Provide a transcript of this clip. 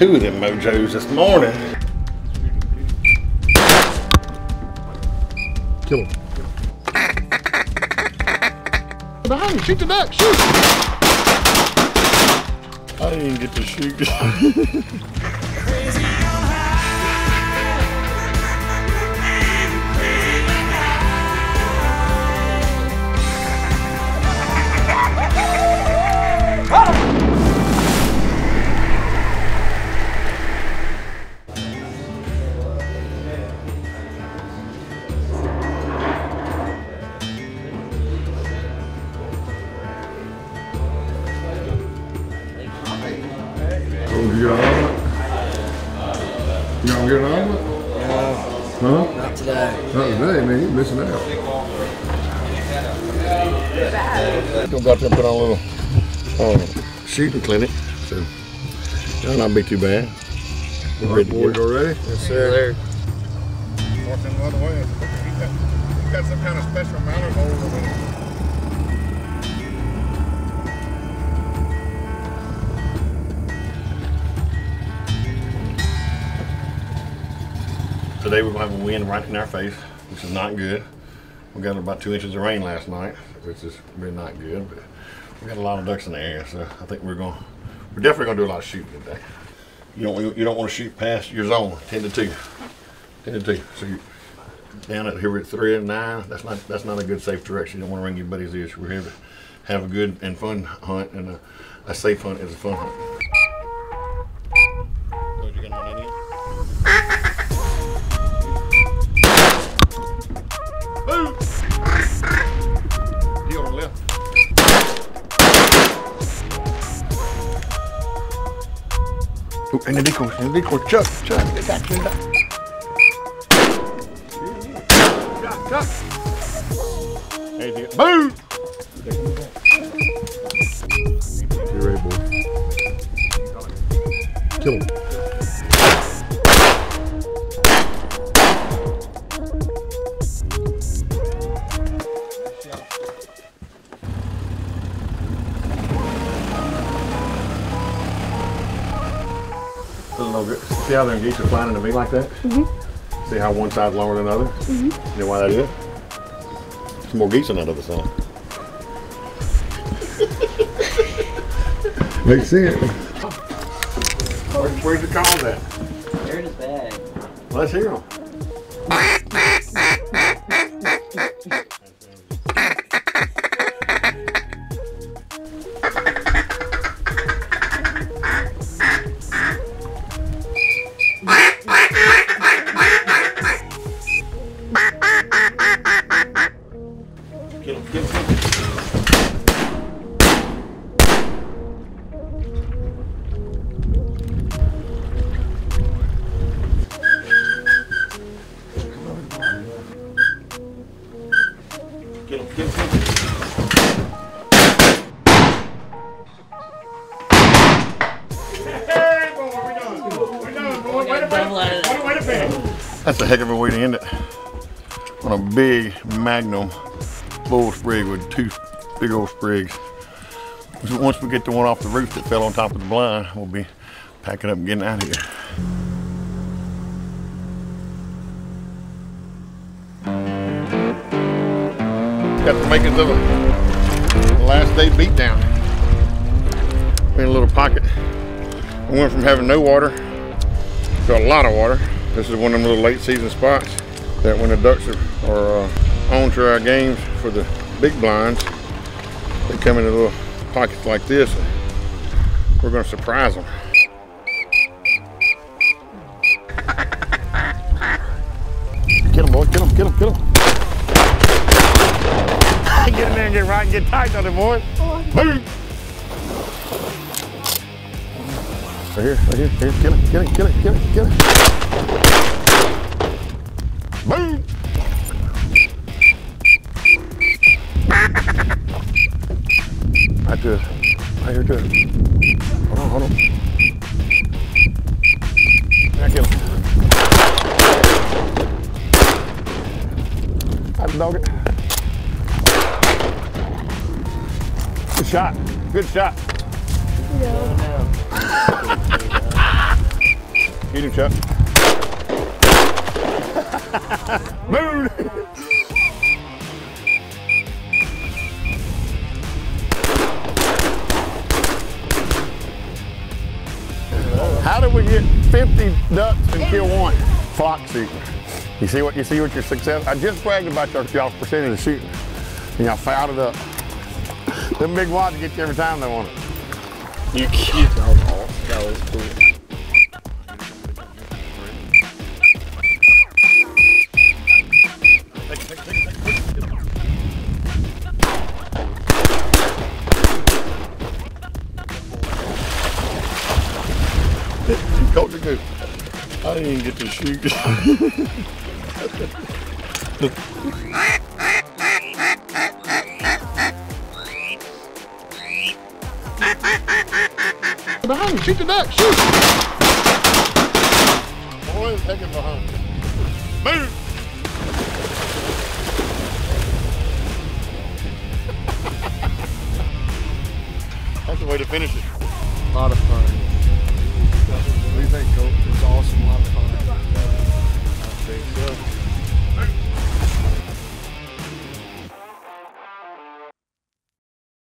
two of them mojos this morning. Kill him. Behind you, shoot the duck, shoot! I didn't get to shoot. Huh? Not today. Not today, man. You're missing out. Still got to put on a little uh, shooting clinic, so that'll not be too bad. We're ready boys already? Yes, sir. Walking the other way. He's got, he's got some kind of special mounted hole Today we're gonna have a wind right in our face, which is not good. We got about two inches of rain last night, which is really not good, but we got a lot of ducks in the area, so I think we're going, to we're definitely gonna do a lot of shooting today. You don't, you don't wanna shoot past your zone, ten to two, ten to two. So you, down at here at three and nine, that's not, that's not a good safe direction. You don't wanna ring your ears. We're here to have a good and fun hunt, and a, a safe hunt is a fun hunt. Oh, the decoy. Chuck, Chuck, get back, get back. Chuck, Chuck. There you go. Boom! You ready, boy? Kill him. A little bit. See how them geese are flying in the V like that? Mm-hmm. See how one side's longer than the other? Mm-hmm. You know why that is? There's more geese on that other side. Makes sense. Where, where's the calls at? They're in his bag. Let's hear them. That's a heck of a way to end it. On a big Magnum bull sprig with two big old sprigs. Once we get the one off the roof that fell on top of the blind, we'll be packing up and getting out of here. Got the makings of a last day beatdown. In a little pocket. We went from having no water to a lot of water. This is one of them little late season spots that when the ducks are, are uh, on to our games for the big blinds, they come into little pockets like this. We're gonna surprise them. Get him, boy, get him, get him, get him. get in there and get right and get tight on it, boy. Boom. Right here, right here, here, get him, get him, get him, get him, get him. Boom. Right to it. Right here to it. Hold on, hold on. Back in. How's the dog? Good shot. Good shot. Get him, Chuck. Moon. How did we get 50 ducks and kill one? Flock shooting. You see what you see what your success? I just bragged about your y'all's percentage of shooting. And y'all fouled it up. Them big wads get you every time they want it. You cute. That was awesome. That was cool. Coach. I didn't even get to shoot. behind you, shoot the duck, shoot. Boy, take it behind. Move. That's the way to finish it. A lot of fun. What do you think, Coach? It's awesome, a lot of fun. I think so.